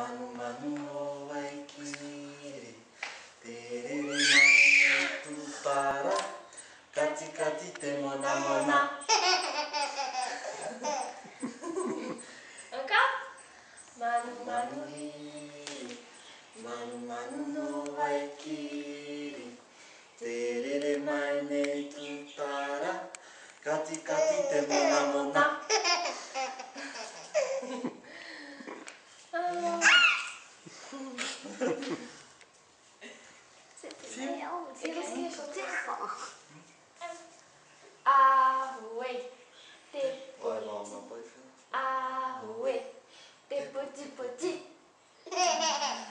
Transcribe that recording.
Manu manu o ai kiri Te rere mai o tu para Kati kati te mona mona Anka? Manu manu hi Manu manu no ai kiri Te rere mai nei tu para Kati kati te mona mona c'est qu'il sur dire? Ah oui, t'es petit. Ah oui, t'es petit petit.